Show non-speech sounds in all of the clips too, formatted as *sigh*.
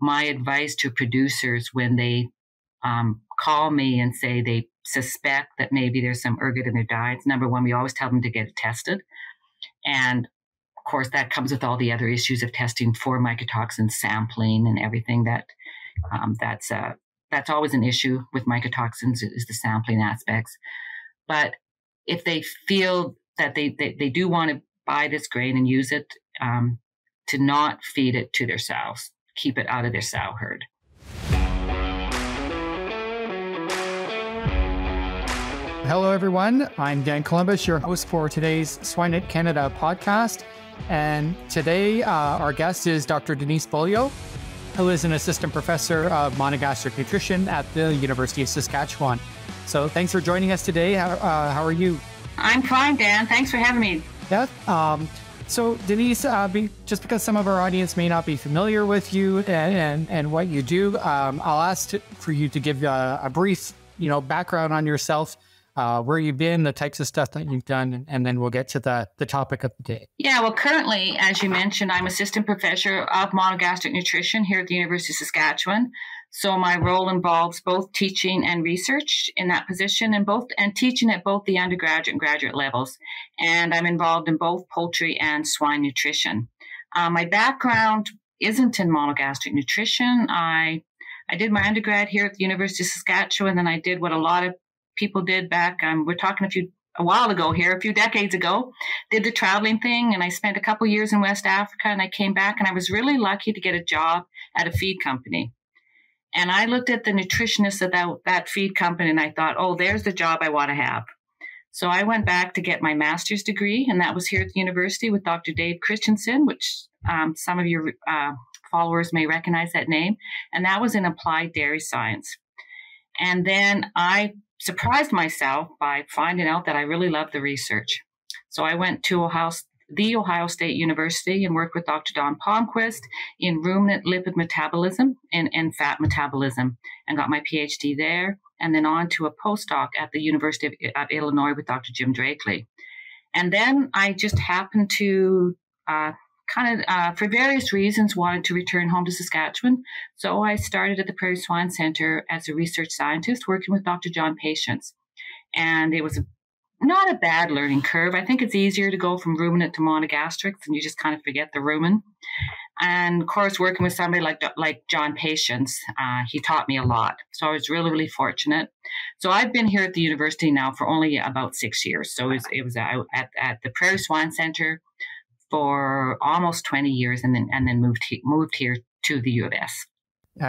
my advice to producers when they um, call me and say they suspect that maybe there's some ergot in their diets. Number one, we always tell them to get it tested. And of course, that comes with all the other issues of testing for mycotoxin sampling and everything that um, that's uh, that's always an issue with mycotoxins is the sampling aspects. But if they feel that they, they, they do want to buy this grain and use it, um, to not feed it to their sows, keep it out of their sow herd. Hello, everyone. I'm Dan Columbus, your host for today's Swine it Canada podcast. And today, uh, our guest is Dr. Denise Beaulieu, who is an assistant professor of monogastric nutrition at the University of Saskatchewan. So, thanks for joining us today. How, uh, how are you? I'm fine, Dan. Thanks for having me. Yeah. Um, so, Denise, uh, be, just because some of our audience may not be familiar with you and, and, and what you do, um, I'll ask to, for you to give a, a brief, you know, background on yourself uh, where you've been, the types of stuff that you've done, and, and, then we'll get to the, the topic of the day. Yeah, well, currently, as you mentioned, I'm assistant professor of monogastric nutrition here at the University of Saskatchewan. So my role involves both teaching and research in that position, and both and teaching at both the undergraduate and graduate levels. And I'm involved in both poultry and swine nutrition. Uh, my background isn't in monogastric nutrition. I I did my undergrad here at the University of Saskatchewan, and I did what a lot of people did back. Um, we're talking a few a while ago here, a few decades ago, did the traveling thing, and I spent a couple years in West Africa, and I came back, and I was really lucky to get a job at a feed company. And I looked at the nutritionist at that, that feed company, and I thought, oh, there's the job I want to have. So I went back to get my master's degree, and that was here at the university with Dr. Dave Christensen, which um, some of your uh, followers may recognize that name. And that was in applied dairy science. And then I surprised myself by finding out that I really loved the research. So I went to Ohio, the Ohio State University and worked with Dr. Don Palmquist in ruminant lipid metabolism and, and fat metabolism and got my PhD there and then on to a postdoc at the University of, of Illinois with Dr. Jim Drackley. And then I just happened to uh, kind of, uh, for various reasons, wanted to return home to Saskatchewan. So I started at the Prairie Swine Center as a research scientist working with Dr. John Patience. And it was a, not a bad learning curve. I think it's easier to go from ruminant to monogastrics and you just kind of forget the rumen. And of course, working with somebody like like John Patience, uh, he taught me a lot. So I was really, really fortunate. So I've been here at the university now for only about six years. So it was, it was at, at the Prairie Swine Center for almost 20 years and then and then moved he, moved here to the U of S.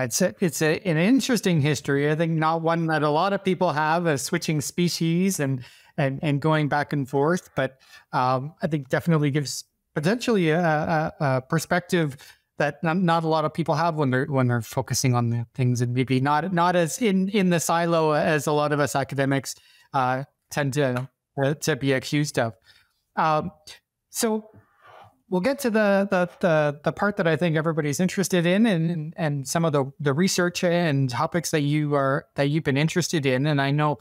it's a, it's a, an interesting history. I think not one that a lot of people have as switching species and and and going back and forth, but um, I think definitely gives potentially a, a, a perspective that not, not, a lot of people have when they're when they're focusing on the things and maybe not not as in in the silo as a lot of us academics uh, tend to uh, to be accused of. Um, so we'll get to the, the, the the part that I think everybody's interested in, and and some of the the research and topics that you are that you've been interested in. And I know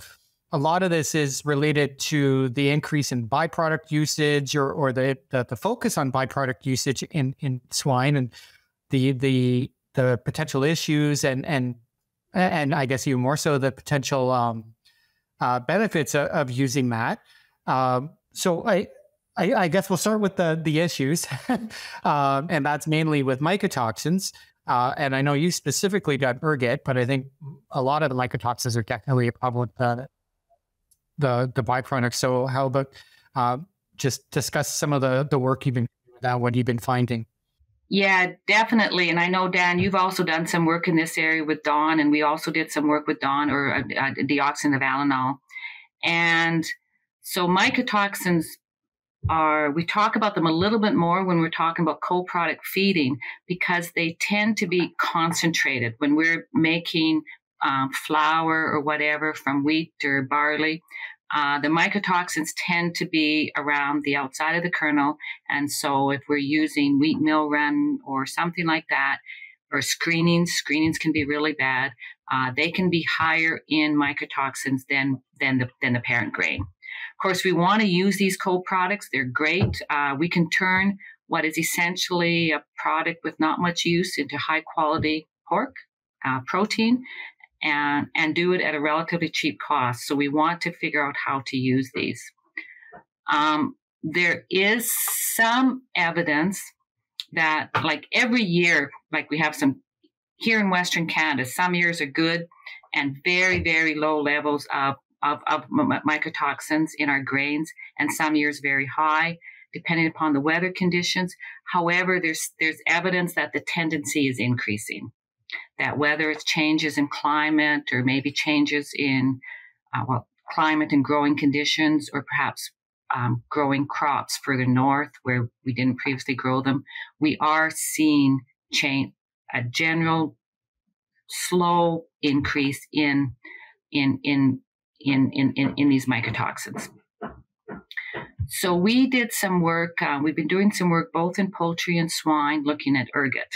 a lot of this is related to the increase in byproduct usage, or or the the, the focus on byproduct usage in in swine, and the the the potential issues, and and and I guess even more so the potential um, uh, benefits of, of using that. Um, so I I, I, guess we'll start with the the issues, *laughs* um, and that's mainly with mycotoxins. Uh, and I know you specifically got ergot, but I think a lot of the mycotoxins are definitely a problem the the, byproducts. So how about uh, just discuss some of the the work you've been doing, what you've been finding? Yeah, definitely. And I know Dan, you've also done some work in this area with Don, and we also did some work with Don or uh, uh, deoxynivalenol. And so mycotoxins are we talk about them a little bit more when we're talking about co-product feeding because they tend to be concentrated when we're making um, flour or whatever from wheat or barley uh, the mycotoxins tend to be around the outside of the kernel and so if we're using wheat mill run or something like that or screenings screenings can be really bad uh, they can be higher in mycotoxins than than the than the parent grain of course, we want to use these co-products. They're great. Uh, we can turn what is essentially a product with not much use into high quality pork uh, protein and and do it at a relatively cheap cost. So we want to figure out how to use these. Um, there is some evidence that, like every year, like we have some here in Western Canada, some years are good and very very low levels of of, of mycotoxins in our grains, and some years very high depending upon the weather conditions. However, there's there's evidence that the tendency is increasing that whether it's changes in climate or maybe changes in uh, well, climate and growing conditions, or perhaps um, growing crops further north where we didn't previously grow them, we are seeing change, a general slow increase in in in in in in, in these mycotoxins. So we did some work. Uh, we've been doing some work both in poultry and swine, looking at ergot.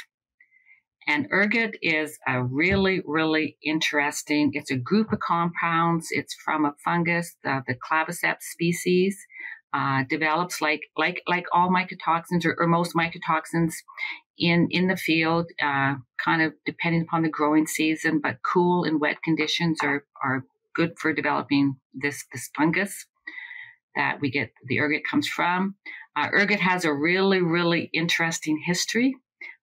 And ergot is a really, really interesting, it's a group of compounds. It's from a fungus, the, the claviceps species. Uh, develops like like like all mycotoxins or, or most mycotoxins in in the field, uh, kind of depending upon the growing season. But cool and wet conditions are are good for developing this this fungus that we get the ergot comes from. Uh, ergot has a really really interesting history.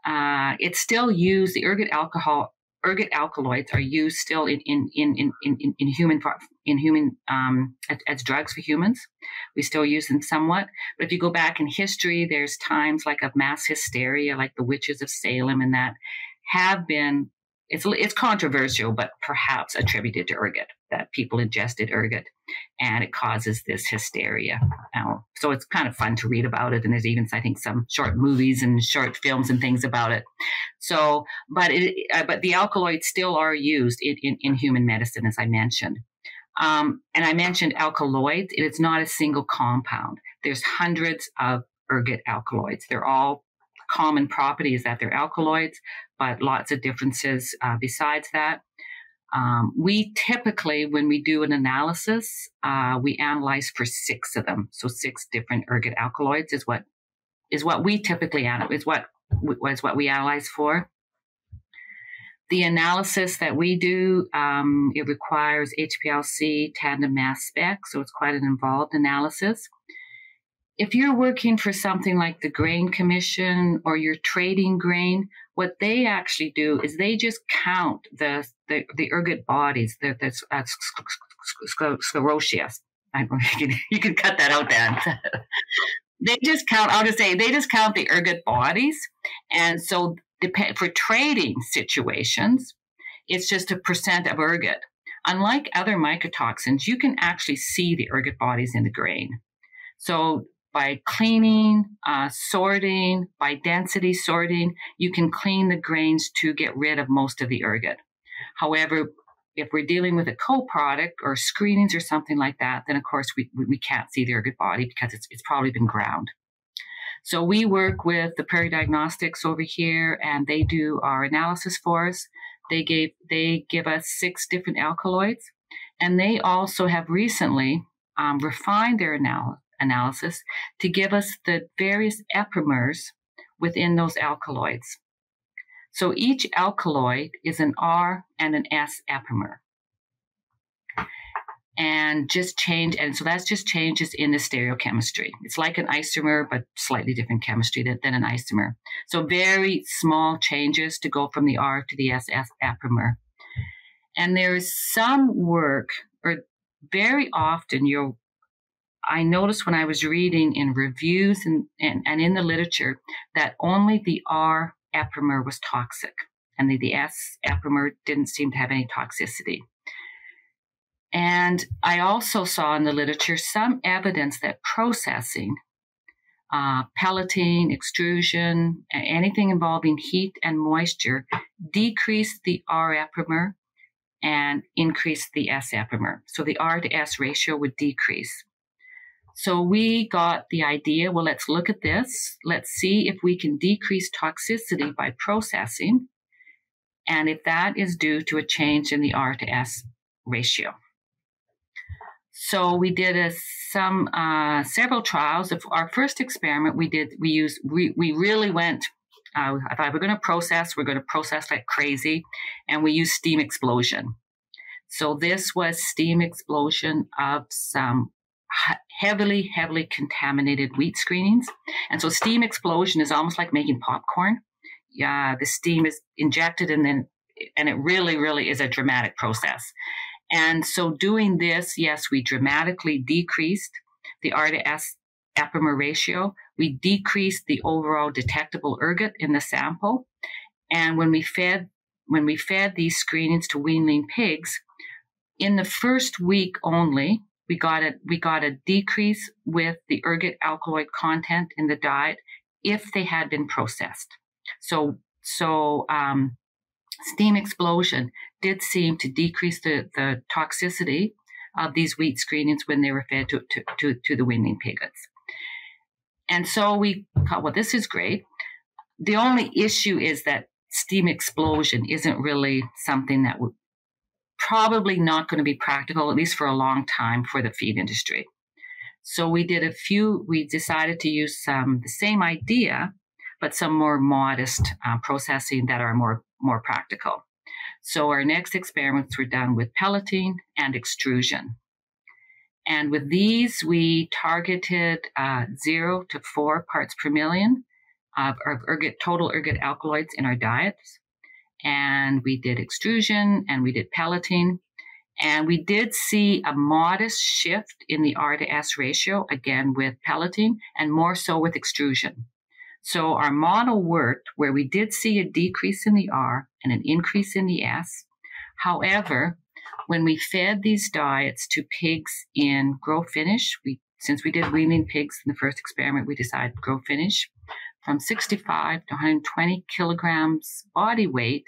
Uh, it's still used. The ergot alcohol, ergot alkaloids are used still in in in in in, in human in human um, as, as, drugs for humans. We still use them somewhat. But if you go back in history, there's times like of mass hysteria, like the witches of Salem, and that have been it's it's controversial, but perhaps attributed to ergot that people ingested ergot, and it causes this hysteria. So it's kind of fun to read about it, and there's even I think some short movies and short films and things about it. So, but it uh, but the alkaloids still are used in, in, in human medicine, as I mentioned. Um, and I mentioned alkaloids. It's not a single compound. There's hundreds of ergot alkaloids. They're all common properties that they're alkaloids, but lots of differences uh, besides that. Um, we typically, when we do an analysis, uh, we analyze for six of them. So six different ergot alkaloids is what is what we typically analyze. Is what is what we analyze for. The analysis that we do, um, it requires HPLC tandem mass spec, so it's quite an involved analysis if you're working for something like the Grain Commission or you're trading grain, what they actually do is they just count the the, the ergot bodies, the, the uh, sclerotia. I, *laughs* you, can, cut that out, Dan. *laughs* they just count. I'll just say they just count the ergot bodies, and so depend for trading situations, it's just a percent of ergot. Unlike other mycotoxins, you can actually see the ergot bodies in the grain. So by cleaning, uh, sorting, by density sorting, you can clean the grains to get rid of most of the ergot. However, if we're dealing with a co-product or screenings or something like that, then of course we, we can't see the ergot body because it's, it's probably been ground. So we work with the Prairie Diagnostics over here and they do our analysis for us. They gave, they give us six different alkaloids and they also have recently um, refined their analysis analysis to give us the various epimers within those alkaloids. So each alkaloid is an R and an S epimer. And just change, and so that's just changes in the stereochemistry. It's like an isomer, but slightly different chemistry than, than an isomer. So very small changes to go from the R to the SS epimer. And there's some work, or very often you'll I noticed when I was reading in reviews and, and, and in the literature that only the R epimer was toxic and the, the S epimer didn't seem to have any toxicity. And I also saw in the literature some evidence that processing, uh, pelleting, extrusion, anything involving heat and moisture decreased the R epimer and increased the S epimer. So the R to S ratio would decrease. So we got the idea well, let's look at this. Let's see if we can decrease toxicity by processing, and if that is due to a change in the R to S ratio. So we did a, some uh, several trials. Of our first experiment, we did we used we, we really went Uh, I thought we're going to process, we're going to process like crazy, and we use steam explosion. So this was steam explosion of some heavily, heavily contaminated wheat screenings. And so steam explosion is almost like making popcorn. Yeah, the steam is injected and then, and it really, really is a dramatic process. And so doing this, yes, we dramatically decreased the R to S epimer ratio. We decreased the overall detectable ergot in the sample. And when we fed, when we fed these screenings to weanling pigs, in the first week only, we got a we got a decrease with the ergot alkaloid content in the diet if they had been processed. So so um, steam explosion did seem to decrease the, the toxicity of these wheat screenings when they were fed to, to, to, to the weanling piglets. And so we thought, well, this is great. The only issue is that steam explosion isn't really something that would probably not going to be practical, at least for a long time, for the feed industry. So we did a few, we decided to use some, the same idea, but some more modest uh, processing that are more, more practical. So our next experiments were done with pelleting and extrusion. And with these, we targeted uh, zero to four parts per million of, ergot, total ergot alkaloids in our diets. And we did extrusion and we did pelleting. And we did see a modest shift in the R to S ratio, again with pelleting, and more so with extrusion. So our model worked where we did see a decrease in the R and an increase in the S. However, when we fed these diets to pigs in grow finish, we since we did weaning pigs in the first experiment, we decided grow finish from 65 to 120 kilograms body weight.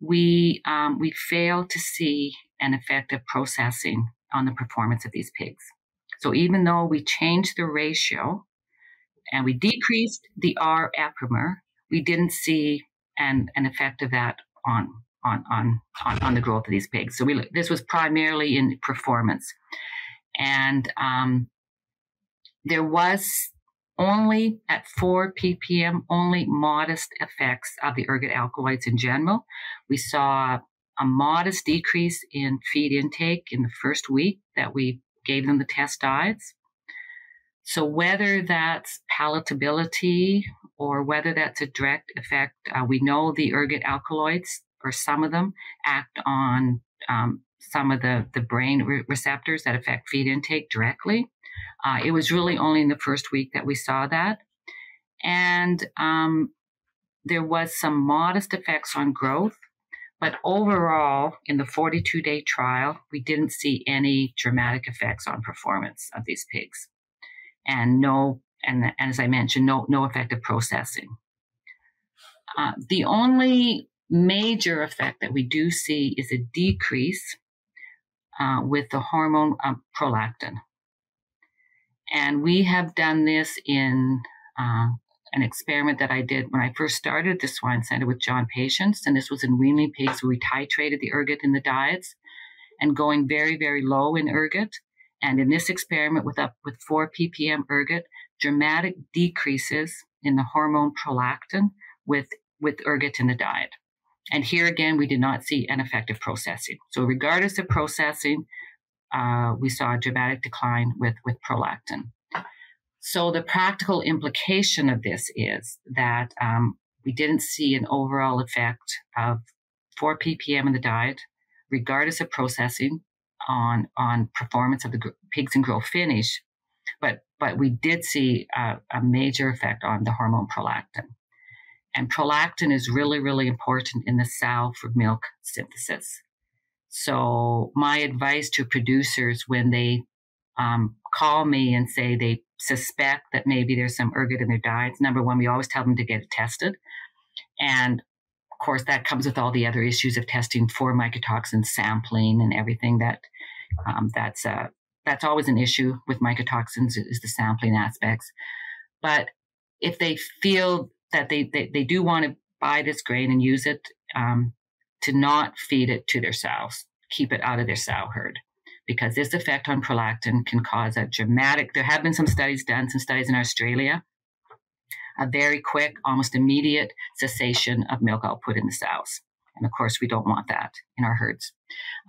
We um, we failed to see an effective processing on the performance of these pigs. So even though we changed the ratio and we decreased the R epimer, we didn't see an, an effect of that on, on, on, on, on the growth of these pigs. So we, this was primarily in performance. And um, there was only at 4 ppm, only modest effects of the ergot alkaloids in general. We saw a modest decrease in feed intake in the first week that we gave them the test diets. So whether that's palatability or whether that's a direct effect, uh, we know the ergot alkaloids or some of them act on um, some of the, the brain re- receptors that affect feed intake directly. Uh, it was really only in the first week that we saw that. And um, there was some modest effects on growth, but overall, in the 42 day trial, we didn't see any dramatic effects on performance of these pigs and no, and, and as I mentioned, no, no effective processing. Uh, the only major effect that we do see is a decrease uh, with the hormone um, prolactin. And we have done this in uh, an experiment that I did when I first started the swine center with John Patience. And this was in weanling pigs where we titrated the ergot in the diets and going very, very low in ergot and in this experiment with up with 4 ppm ergot, dramatic decreases in the hormone prolactin with, with ergot in the diet. And here again, we did not see an effective processing. So regardless of processing, uh, we saw a dramatic decline with, with prolactin. So the practical implication of this is that um, we didn't see an overall effect of 4 ppm in the diet, regardless of processing, on on performance of the pigs and grow finish, but but we did see a, a major effect on the hormone prolactin. And prolactin is really, really important in the sow for milk synthesis. So my advice to producers when they um, call me and say they suspect that maybe there's some ergot in their diets, number one, we always tell them to get it tested. And of course, that comes with all the other issues of testing for mycotoxin sampling and everything that um, that's uh, that's always an issue with mycotoxins is the sampling aspects. But if they feel that they, they, they do want to buy this grain and use it, um, to not feed it to their sows, keep it out of their sow herd. Because this effect on prolactin can cause a dramatic, there have been some studies done, some studies in Australia, a very quick, almost immediate cessation of milk output in the sows. And of course, we don't want that in our herds.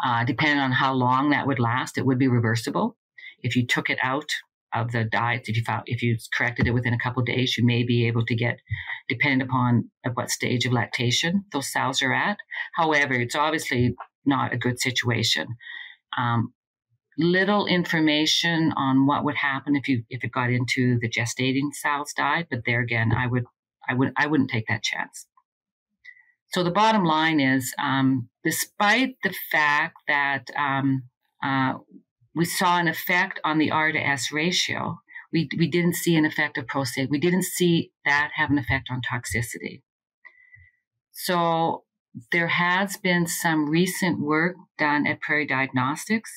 Uh, depending on how long that would last, it would be reversible. If you took it out of the diet, if you found, if you corrected it within a couple days, you may be able to get, depending upon at what stage of lactation those sows are at. However, it's obviously not a good situation. Um, little information on what would happen if you if it got into the gestating sow's diet, but there again, I would I would I wouldn't take that chance. So the bottom line is, um, despite the fact that um, uh, we saw an effect on the R to S ratio, we, we didn't see an effect of prostate. We didn't see that have an effect on toxicity. So there has been some recent work done at Prairie Diagnostics,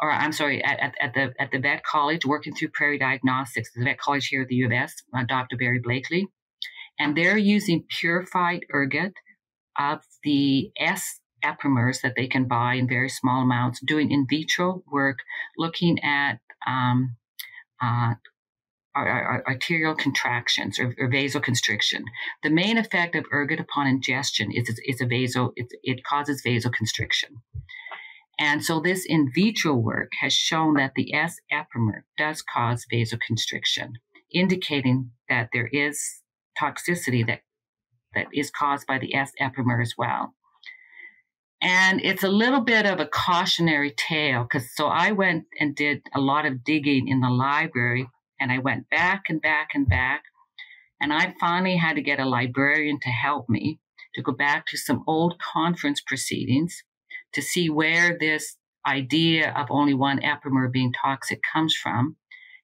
or I'm sorry, at, at, at the at the vet college, working through Prairie Diagnostics, the vet college here at the U of S, uh, Dr. Barry Blakley, and they're using purified ergot of the S epimers that they can buy in very small amounts, doing in vitro work, looking at um, uh, arterial contractions or, or, vasoconstriction. The main effect of ergot upon ingestion is, is a vaso, it, it causes vasoconstriction. And so this in vitro work has shown that the S epimer does cause vasoconstriction, indicating that there is toxicity that that is caused by the S epimer as well. And it's a little bit of a cautionary tale because so I went and did a lot of digging in the library and I went back and back and back. And I finally had to get a librarian to help me to go back to some old conference proceedings to see where this idea of only one epimer being toxic comes from.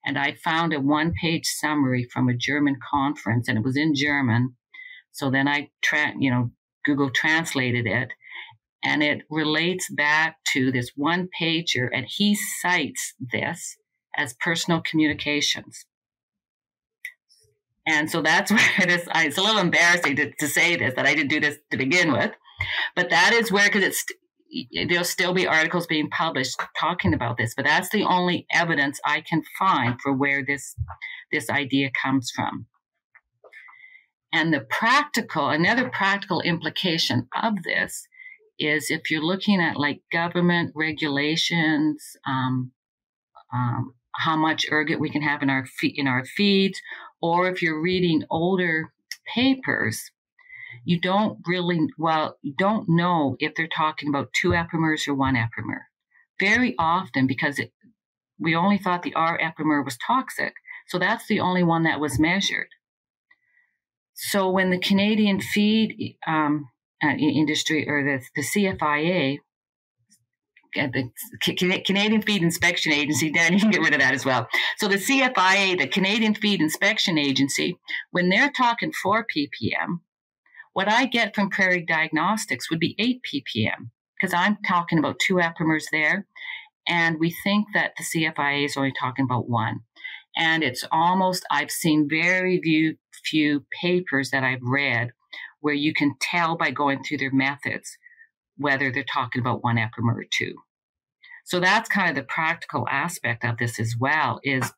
And I found a one page summary from a German conference and it was in German. So then I, tra- you know, Google translated it and it relates back to this one pager and he cites this as personal communications. And so that's *laughs* where it is it's a little embarrassing to, to say this that i didn't do this to begin with. But that is where because it's there'll still be articles being published talking about this but that's the only evidence i can find for where this this idea comes from. And the practical another practical implication of this is if you're looking at like government regulations, um, um, how much ergot we can have in our fe- in our feeds, or if you're reading older papers, you don't really well you don't know if they're talking about two epimers or one epimer. Very often, because it, we only thought the R epimer was toxic, so that's the only one that was measured. So when the Canadian feed um, uh, industry or the, the CFIA, uh, the Canadian Feed Inspection Agency, Dan, you can get rid of that as well. So the CFIA, the Canadian Feed Inspection Agency, when they're talking 4 ppm, what I get from Prairie Diagnostics would be 8 ppm because I'm talking about two epimers there. And we think that the CFIA is only talking about one. And it's almost, I've seen very few, few papers that I've read where you can tell by going through their methods whether they're talking about one epimer or two. So that's kind of the practical aspect of this as well is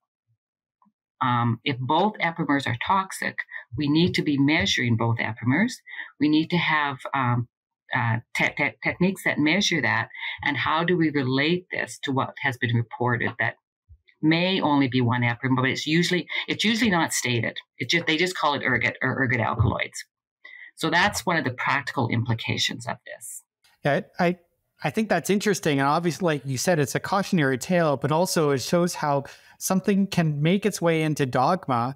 um, if both epimers are toxic, we need to be measuring both epimers. We need to have um, uh, te- te- techniques that measure that. And how do we relate this to what has been reported that may only be one epimer, but it's usually it's usually not stated. It just they just call it ergot or ergot alkaloids. So that's one of the practical implications of this. Yeah, I I think that's interesting. And obviously, like you said, it's a cautionary tale, but also it shows how something can make its way into dogma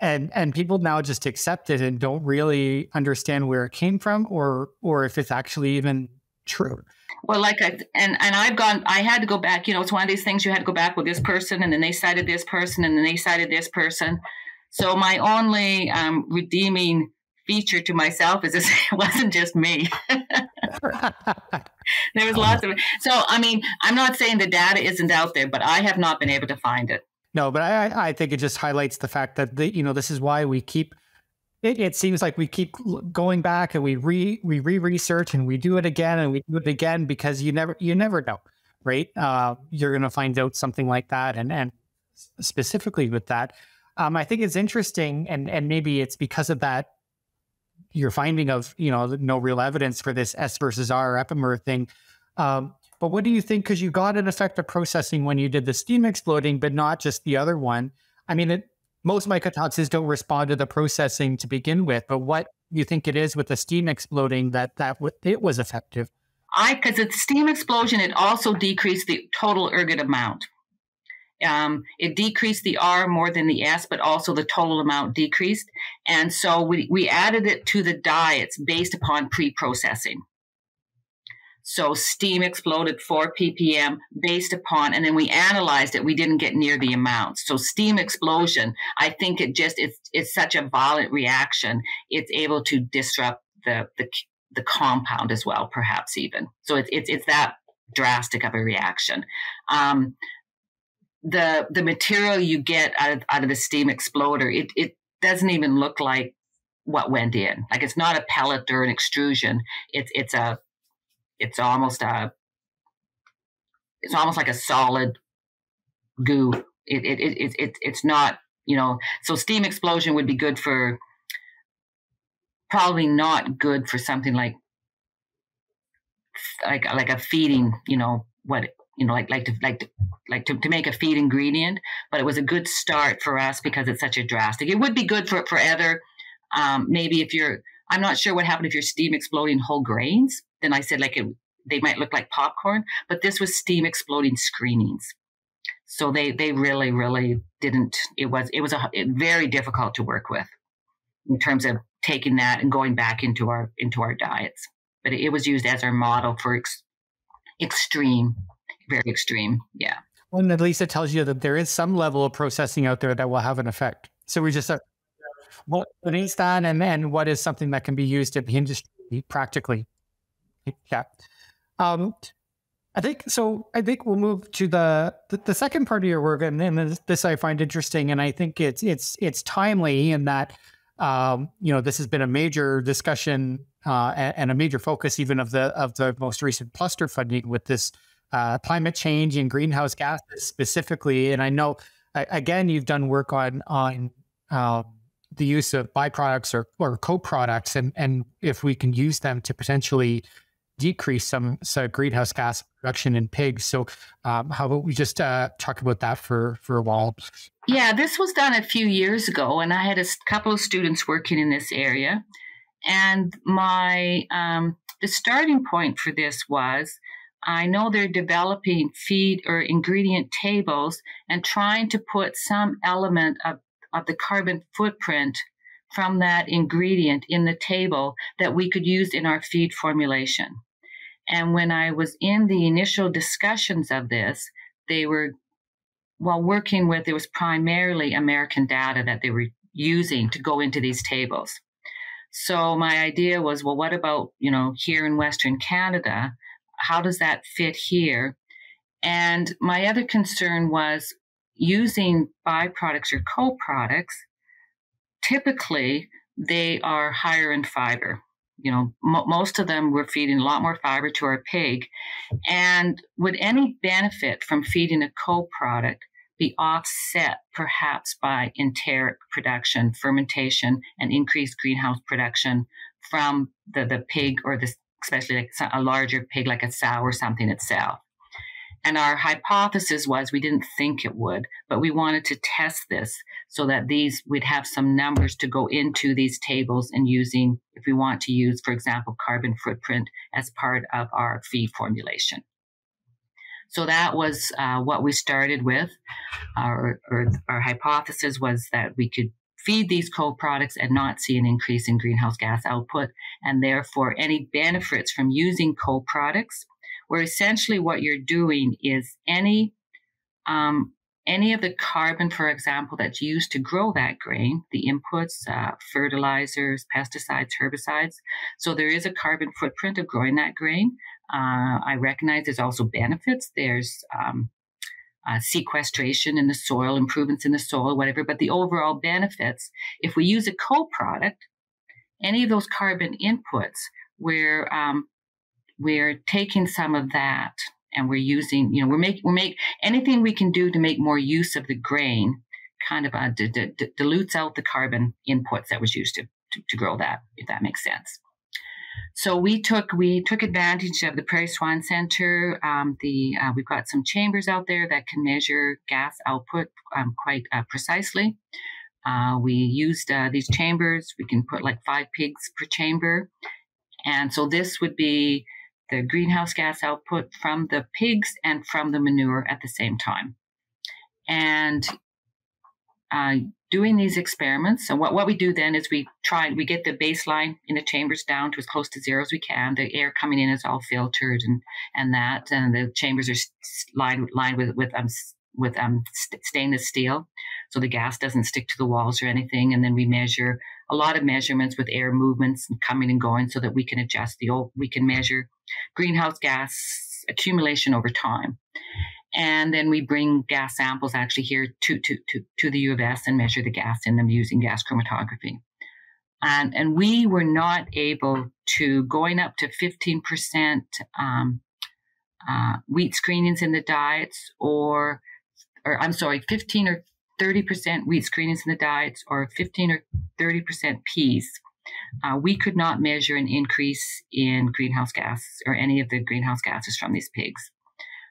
and and people now just accept it and don't really understand where it came from or or if it's actually even true. Well, like I and and I've gone. I had to go back. You know, it's one of these things you had to go back with this person, and then they cited this person, and then they cited this person. So my only um, redeeming feature to myself is this, *laughs* it wasn't just me. *laughs* there was lots of it. So, I mean, I'm not saying the data isn't out there, but I have not been able to find it. No, but I, I think it just highlights the fact that the, you know this is why we keep. It, it seems like we keep going back and we re we re research and we do it again and we do it again because you never you never know, right? Uh, you're going to find out something like that, and and specifically with that, um, I think it's interesting, and and maybe it's because of that your finding of you know no real evidence for this S versus R epimer thing. Um, but what do you think? Because you got an effective processing when you did the steam exploding, but not just the other one. I mean, it, most mycotoxins don't respond to the processing to begin with. But what you think it is with the steam exploding that that it was effective? I because it's steam explosion, it also decreased the total ergot amount. Um, it decreased the R more than the S, but also the total amount decreased. And so we, we added it to the diets based upon pre processing. So steam exploded 4 ppm based upon, and then we analyzed it. We didn't get near the amount. So steam explosion, I think it just, it's, it's such a violent reaction. It's able to disrupt the, the, the compound as well, perhaps even. So it's, it's, it's that drastic of a reaction. Um, the, the material you get out of, out of the steam exploder, it, it doesn't even look like what went in. Like it's not a pellet or an extrusion. It's, it's a, it's almost a it's almost like a solid goo. It it it, it, it it's not you know so steam explosion would be good for probably not good for something like like like a feeding you know what you know like like to like to like to, to make a feed ingredient but it was a good start for us because it's such a drastic it would be good for for other um, maybe if you're i'm not sure what happened if you're steam exploding whole grains then I said like it, they might look like popcorn, but this was steam exploding screenings. So they they really really didn't. It was it was a it, very difficult to work with in terms of taking that and going back into our into our diets. But it, it was used as our model for ex, extreme, very extreme. Yeah. Well, and at least it tells you that there is some level of processing out there that will have an effect. So we just have what is that, and then what is something that can be used in the industry practically. Yeah. Um, I think so. I think we'll move to the the, the second part of your work, and then this, this, I find interesting, and I think it's it's it's timely in that um, you know this has been a major discussion uh, and, and, a major focus even of the of the most recent cluster funding with this uh, climate change and greenhouse gases specifically. And I know again you've done work on on um, the use of byproducts or, or co-products and and if we can use them to potentially decrease some so greenhouse gas production in pigs. So, um, how about we just uh, talk about that for for a while? Yeah, this was done a few years ago, and I had a couple of students working in this area. And my um, the starting point for this was I know they're developing feed or ingredient tables and trying to put some element of, of the carbon footprint from that ingredient in the table that we could use in our feed formulation. And when I was in the initial discussions of this, they were, while working with, it was primarily American data that they were using to go into these tables. So my idea was, well, what about, you know, here in Western Canada? How does that fit here? And my other concern was using byproducts or co-products typically they are higher in fiber. You know, most of them were feeding a lot more fiber to our pig. And would any benefit from feeding a co product be offset perhaps by enteric production, fermentation, and increased greenhouse production from the, the pig or the, especially like a larger pig like a sow or something itself? And our hypothesis was we didn't think it would, but we wanted to test this so that these, we'd have some numbers to go into these tables and using, if we want to use, for example, carbon footprint as part of our feed formulation. So that was uh, what we started with. Our, our, our hypothesis was that we could feed these co-products and not see an increase in greenhouse gas output. And therefore, any benefits from using co-products where essentially what you're doing is any um, any of the carbon, for example, that's used to grow that grain, the inputs, uh, fertilizers, pesticides, herbicides. So there is a carbon footprint of growing that grain. Uh, I recognize there's also benefits. There's um, uh, sequestration in the soil, improvements in the soil, whatever. But the overall benefits, if we use a co-product, any of those carbon inputs, where um, we're taking some of that and we're using, you know, we're making, we're make anything we can do to make more use of the grain kind of uh, d- d- dilutes out the carbon inputs that was used to, to, to grow that, if that makes sense. So we took we took advantage of the Prairie Swine Center. Um, the uh, we've got some chambers out there that can measure gas output um, quite uh, precisely. Uh, we used uh, these chambers. We can put like five pigs per chamber, and so this would be the greenhouse gas output from the pigs and from the manure at the same time. And uh, doing these experiments. And what, what we do then is we try, we get the baseline in the chambers down to as close to zero as we can. The air coming in is all filtered and, and that, and the chambers are lined, lined with, with, um, with um, st- stainless steel. So the gas doesn't stick to the walls or anything. And then we measure a lot of measurements with air movements and coming and going so that we can adjust the, old, we can measure greenhouse gas accumulation over time. And then we bring gas samples actually here to, to, to, to the U of S and measure the gas in them using gas chromatography. And, and we were not able to going up to 15% um, uh, wheat screenings in the diets or, or I'm sorry, 15 or 30% wheat screenings in the diets or 15 or 30% peas. Uh, we could not measure an increase in greenhouse gas or any of the greenhouse gases from these pigs.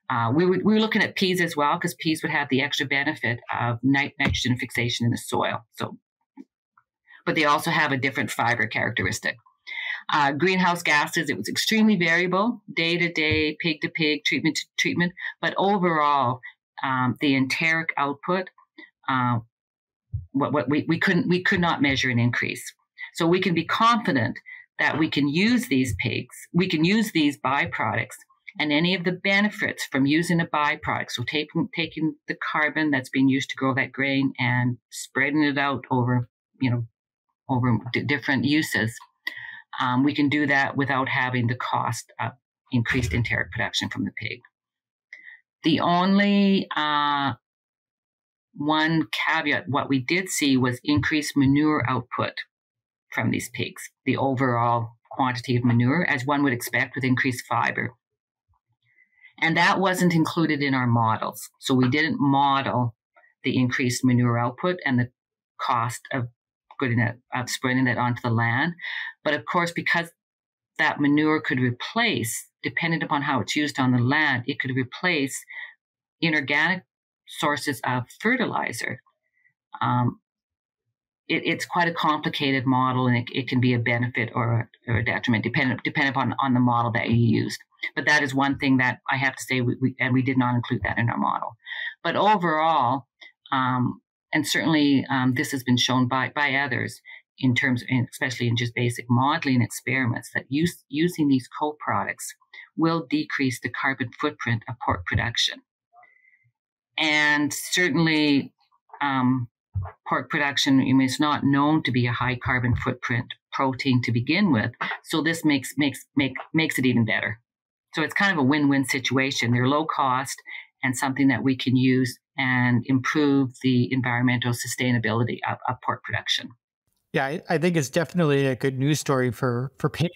Uh, we, were, we were looking at peas as well because peas would have the extra benefit of nit- nitrogen fixation in the soil. So, but they also have a different fiber characteristic. Uh, greenhouse gases, it was extremely variable, day to day, pig to pig, treatment to treatment. But overall, um, the enteric output, uh, what, what we, we couldn't, we could not measure an increase. So we can be confident that we can use these pigs, we can use these byproducts and any of the benefits from using a byproduct. So taking, taking the carbon that's being used to grow that grain and spreading it out over, you know, over d- different uses. Um, we can do that without having the cost of increased enteric production from the pig. The only uh, one caveat, what we did see was increased manure output from these pigs, the overall quantity of manure, as one would expect with increased fiber. And that wasn't included in our models. So we didn't model the increased manure output and the cost of it, of spreading it onto the land. But of course, because that manure could replace, depending upon how it's used on the land, it could replace inorganic sources of fertilizer. Um, it, it's quite a complicated model and it, it can be a benefit or, or a detriment depending, upon on the model that you used. But that is one thing that I have to say, we, we and we did not include that in our model. But overall, um, and certainly um, this has been shown by, by others in terms, especially in just basic modeling experiments, that use, using these co-products will decrease the carbon footprint of pork production. And certainly, um, pork production is not known to be a high carbon footprint protein to begin with. So this makes makes make makes it even better. So it's kind of a win-win situation. They're low cost and something that we can use and improve the environmental sustainability of, of pork production. Yeah, I, I, think it's definitely a good news story for for pigs.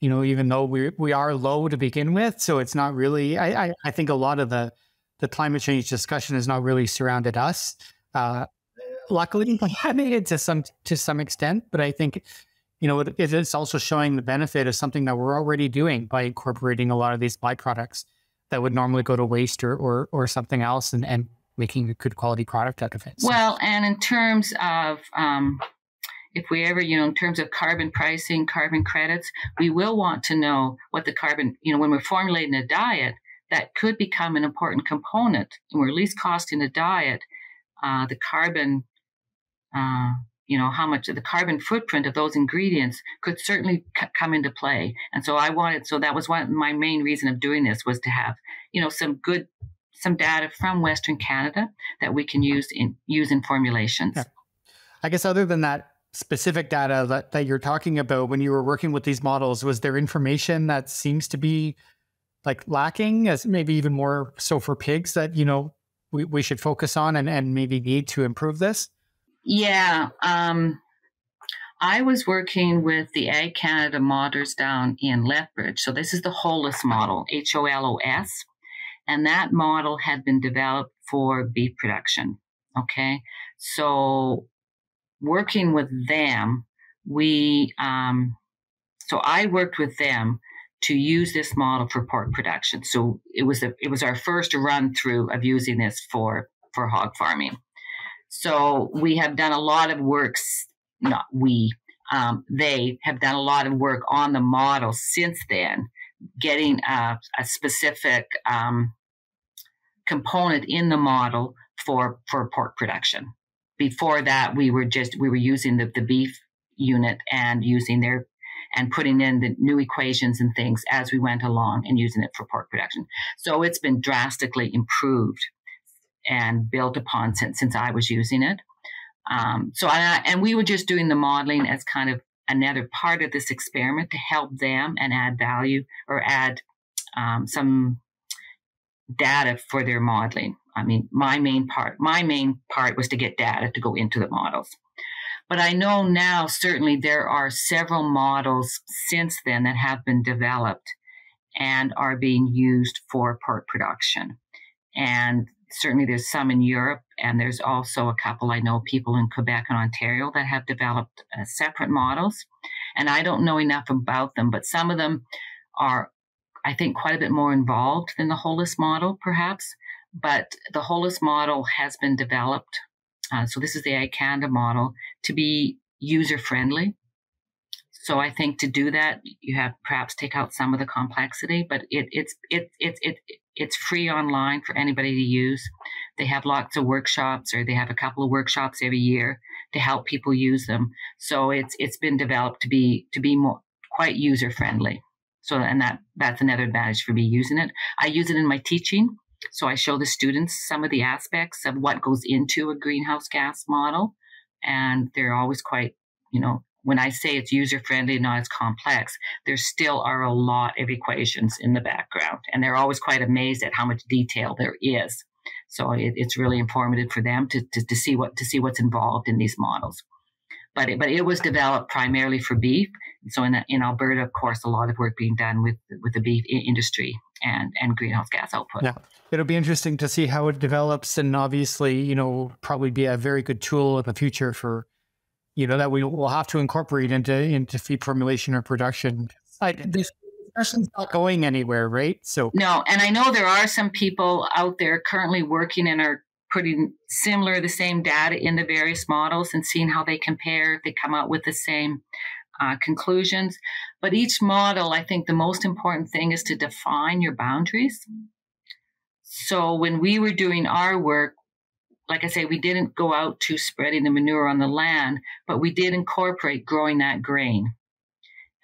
You know, even though we we are low to begin with, so it's not really. I I, I think a lot of the the climate change discussion has not really surrounded us. Uh, luckily, *laughs* I it to some to some extent, but I think you know, it, it's also showing the benefit of something that we're already doing by incorporating a lot of these byproducts that would normally go to waste or or, or something else and, and making a good quality product out of it. So. Well, and in terms of um, if we ever, you know, in terms of carbon pricing, carbon credits, we will want to know what the carbon, you know, when we're formulating a diet, that could become an important component. And we're least costing a diet, uh, the carbon uh, you know how much the carbon footprint of those ingredients could certainly c- come into play. And so i wanted so that was one my main reason of doing this was to have you know some good some data from western canada that we can use in use in formulations. Yeah. i guess other than that specific data that, that you're talking about when you were working with these models was there information that seems to be like lacking as maybe even more so for pigs that you know we, we should focus on and, and maybe need to improve this yeah. Um, I was working with the Ag Canada modders down in Lethbridge. So this is the HOLOS model, H O L O S. And that model had been developed for beef production. Okay. So working with them, we, um, so I worked with them to use this model for pork production. So it was a, it was our first run through of using this for for hog farming. So we have done a lot of works. Not we, um, they have done a lot of work on the model since then, getting a, a specific um, component in the model for for pork production. Before that, we were just we were using the, the beef unit and using their and putting in the new equations and things as we went along and using it for pork production. So it's been drastically improved and built upon since since I was using it. Um, so I, and we were just doing the modeling as kind of another part of this experiment to help them and add value or add um, some data for their modeling. I mean, my main part, my main part was to get data to go into the models. But I know now certainly there are several models since then that have been developed and are being used for pork production. And certainly there's some in Europe, and there's also a couple I know people in Quebec and Ontario that have developed uh, separate models. And I don't know enough about them, but some of them are, I think, quite a bit more involved than the Holos model, perhaps. But the Holos model has been developed. Uh, so this is the Ag Canada model to be user friendly. So I think to do that, you have perhaps take out some of the complexity, but it, it's it, it, it, it's free online for anybody to use. They have lots of workshops, or they have a couple of workshops every year to help people use them. So it's it's been developed to be to be more quite user friendly. So and that that's another advantage for me using it. I use it in my teaching. So I show the students some of the aspects of what goes into a greenhouse gas model, and they're always quite you know when I say it's user friendly, not as complex, there still are a lot of equations in the background. And they're always quite amazed at how much detail there is. So it, it's really informative for them to, to, to, see what to see what's involved in these models. But it, but it was developed primarily for beef. So in, in Alberta, of course, a lot of work being done with with the beef industry and and greenhouse gas output. Yeah, it'll be interesting to see how it develops, and obviously, you know, probably be a very good tool in the future for you know, that we will have to incorporate into into feed formulation or production. I, this discussion's not going anywhere, right? So no, and I know there are some people out there currently working and are putting similar, the same data in the various models and seeing how they compare. They come out with the same uh, conclusions. But each model, I think the most important thing is to define your boundaries. So when we were doing our work, like I say, we didn't go out to spreading the manure on the land, but we did incorporate growing that grain.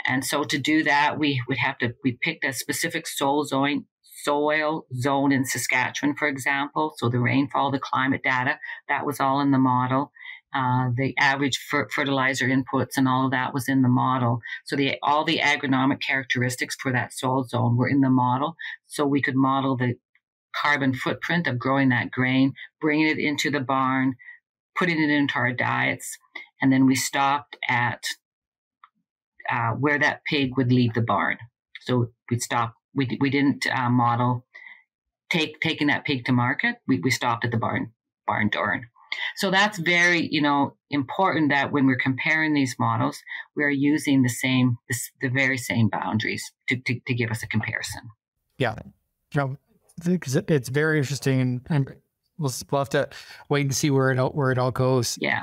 And so to do that, we would have to, we picked a specific soil zone, soil zone in Saskatchewan, for example. So the rainfall, the climate data, that was all in the model. Uh, the average fer- fertilizer inputs and all of that was in the model. So the all the agronomic characteristics for that soil zone were in the model. So we could model the carbon footprint of growing that grain, bringing it into the barn, putting it into our diets. And then we stopped at uh, where that pig would leave the barn. So we stopped, we, we didn't uh, model take, taking that pig to market. We, we stopped at the barn, barn door. So that's very, you know, important that when we're comparing these models, we are using the same, the, the very same boundaries to, to, to give us a comparison. Yeah. You because it's very interesting, and, and we'll, we'll have to wait and see where it all, where it all goes. Yeah,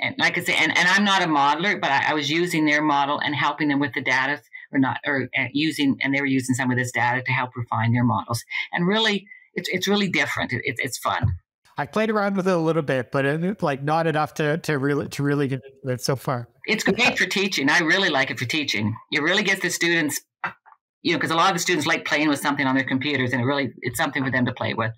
and like I say, and, and I'm not a modeler, but I, I was using their model and helping them with the data, or not, or uh, using, and they were using some of this data to help refine their models. And really, it's it's really different. It, it, it's fun. I played around with it a little bit, but it, like not enough to to really to really get it so far. It's great for teaching. I really like it for teaching. You really get the students you know, because a lot of the students like playing with something on their computers, and it really it's something for them to play with.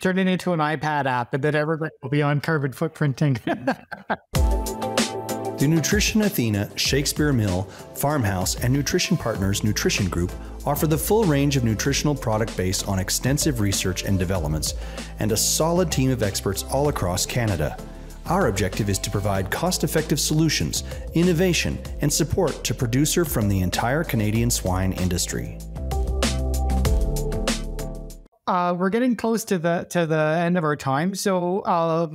Turn it into an iPad app, and then everybody will be on carbon footprinting. *laughs* the Nutrition Athena, Shakespeare Mill, Farmhouse, and Nutrition Partners Nutrition Group offer the full range of nutritional product based on extensive research and developments, and a solid team of experts all across Canada. Our objective is to provide cost effective solutions, innovation, and support to producer from the entire Canadian swine industry. Uh, we're getting close to the to the end of our time, so uh,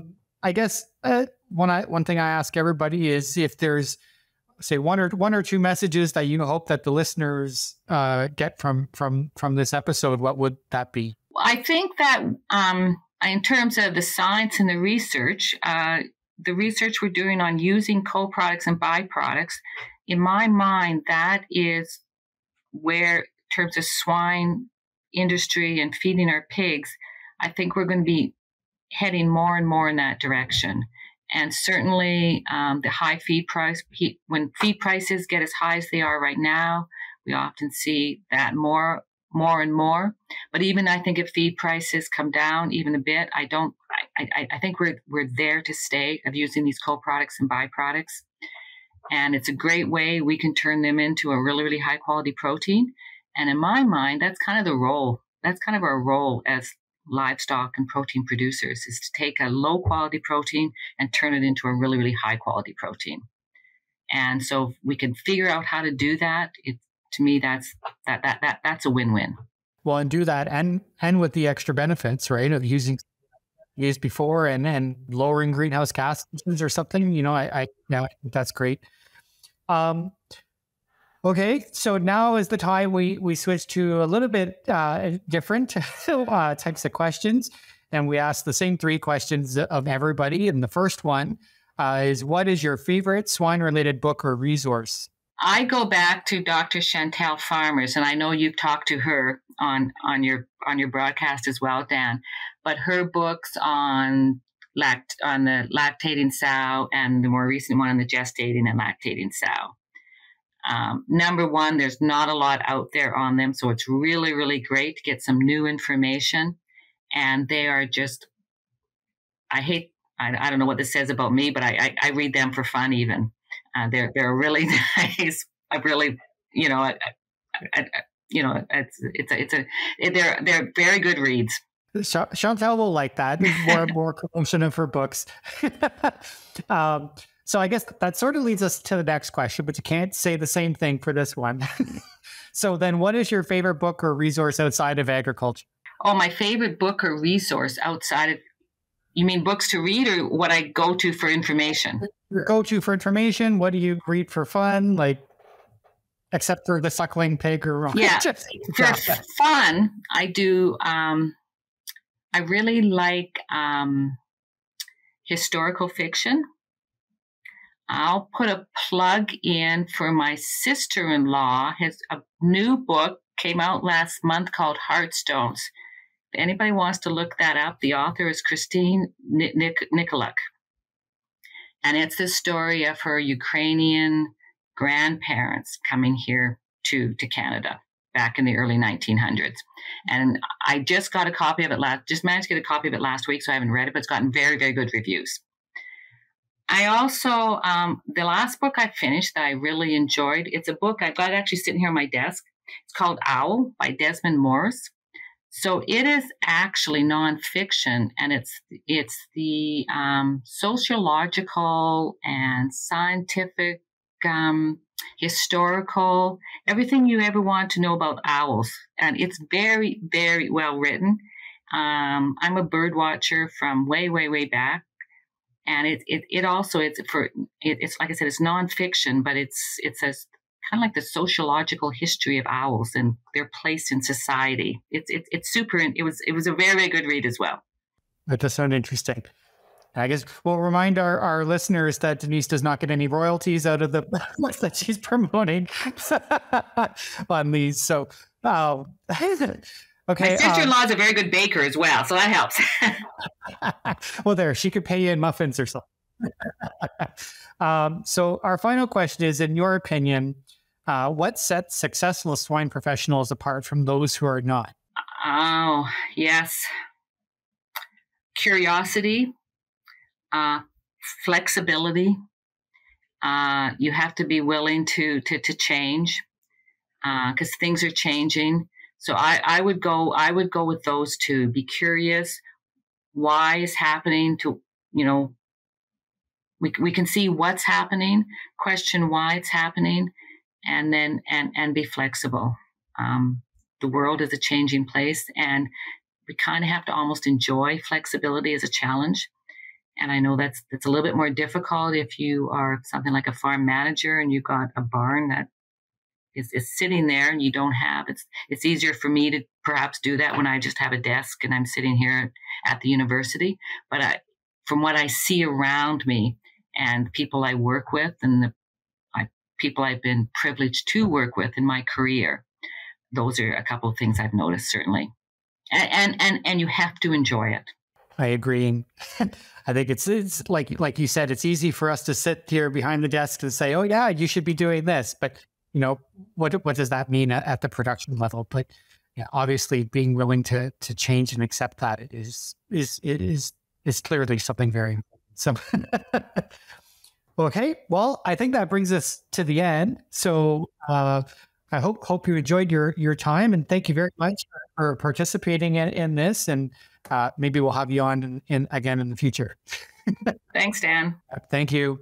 I guess uh, one I, one thing I ask everybody is if there's say one or one or two messages that you hope that the listeners uh, get from from from this episode, what would that be? I think that um, in terms of the science and the research, uh, the research we're doing on using co-products and byproducts, in my mind, that is where, in terms of swine industry and feeding our pigs, I think we're going to be heading more and more in that direction. And certainly, um, the high feed price, when feed prices get as high as they are right now, we often see that more, more and more. But even I think if feed prices come down even a bit, I don't. I, I, I think we're we're there to stay of using these co-products and byproducts, and it's a great way we can turn them into a really really high quality protein. And in my mind, that's kind of the role. That's kind of our role as livestock and protein producers is to take a low quality protein and turn it into a really, really high quality protein. And so we can figure out how to do that. It, to me, that's that that that that's a win-win. Well, and do that, and and with the extra benefits, right, of using used before and and lowering greenhouse gas emissions or something. You know, I I yeah, I think that's great. Um, Okay, so now is the time we we switch to a little bit uh, different *laughs* uh, types of questions, and we ask the same three questions of everybody. And the first one uh, is, "What is your favorite swine-related book or resource?" I go back to Dr. Chantal Farmer's, and I know you've talked to her on on your on your broadcast as well, Dan. But her books on lact on the lactating sow and the more recent one on the gestating and lactating sow um, number one, there's not a lot out there on them. So it's really, really great to get some new information. And they are just, I hate, I, I don't know what this says about me, but I, I, I read them for fun even. Uh, they're, they're really *laughs* nice. I really, you know, I, I, you know, it's, it's a, it's a, they're, they're very good reads. Chantal will like that. More, *laughs* more promotion of her books. *laughs* um, so I guess that sort of leads us to the next question, but you can't say the same thing for this one. so then what is your favorite book or resource outside of agriculture? Oh, my favorite book or resource outside of you mean books to read or what I go to for information? Go to for information. What do you read for fun? Like except for the suckling pig or yeah *laughs* for fun i do um i really like um historical fiction I'll put a plug in for my sister in law. His a new book came out last month called Heartstones. If anybody wants to look that up, the author is Christine Nikoluk. And it's the story of her Ukrainian grandparents coming here to, to Canada back in the early 1900s. And I just got a copy of it last, just managed to get a copy of it last week, so I haven't read it, but it's gotten very, very good reviews. I also, um, the last book I finished that I really enjoyed, it's a book I've got actually sitting here on my desk. It's called Owl by Desmond Morris. So it is actually nonfiction, and it's it's the um, sociological and scientific, um, historical, everything you ever want to know about owls, and it's very very well written. Um, I'm a bird watcher from way way way back, and it it, it also it's for it, it's like I said, it's nonfiction, but it's it's a kind of like the sociological history of owls and their place in society. It's it, it's super. It was it was a very very good read as well. That does sound interesting. I guess we'll remind our, our listeners that Denise does not get any royalties out of the books *laughs* that she's promoting *laughs* on these. So, uh, *laughs* Okay. My sister in law um, is a very good baker as well, so that helps. well, there, she could pay you in muffins or something. um, so, our final question is In your opinion, uh, what sets successful swine professionals apart from those who are not? Oh, yes. Curiosity, uh, flexibility. Uh, you have to be willing to to, to change because uh, things are changing. So I, I would go, I would go with those two. Be curious. Why is happening to, you know, we, we can see what's happening, question why it's happening, and then, and, and be flexible. Um, the world is a changing place and we kind of have to almost enjoy flexibility as a challenge And I know that's that's a little bit more difficult if you are something like a farm manager and you've got a barn that is, is sitting there and you don't have it's it's easier for me to perhaps do that when I just have a desk and I'm sitting here at the university. But I, from what I see around me and people I work with and the people I've been privileged to work with in my career, those are a couple of things I've noticed certainly. And and and, you have to enjoy it. I agree. *laughs* I think it's it's like like you said, it's easy for us to sit here behind the desk and say, "Oh yeah, you should be doing this," but you know, what what does that mean at, the production level? But yeah, obviously, being willing to to change and accept that is is it is is clearly something very important. so. *laughs* okay, well, I think that brings us to the end. So. Uh, I hope hope you enjoyed your your time and thank you very much for, participating in, in this and uh, maybe we'll have you on in, in again in the future. *laughs* Thanks, Dan. Thank you.